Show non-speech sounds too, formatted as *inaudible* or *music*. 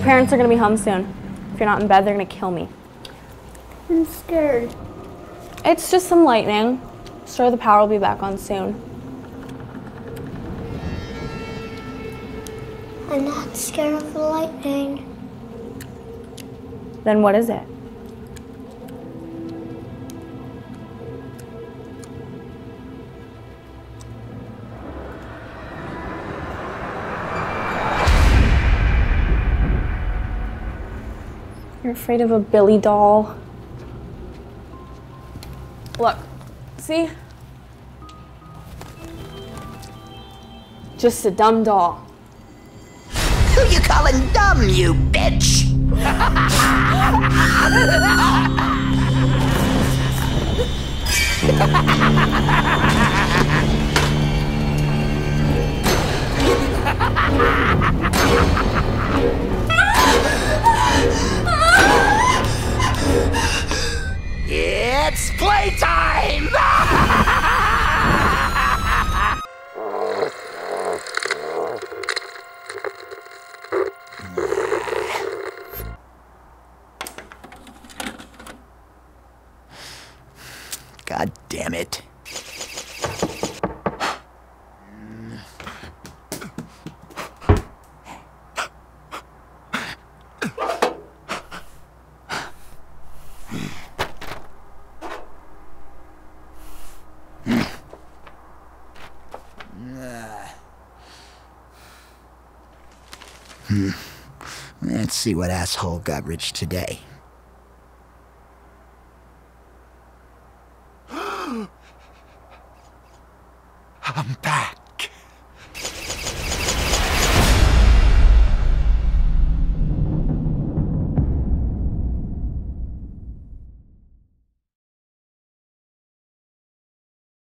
parents are gonna be home soon. If you're not in bed, they're gonna kill me. I'm scared. It's just some lightning. Sure, the power will be back on soon. I'm not scared of the lightning. Then what is it? You're afraid of a Billy doll. Look, see? Just a dumb doll. Who you calling dumb, you bitch? *laughs* it's playtime! God damn it. Hmm. Let's see what asshole got rich today. *gasps* I'm back.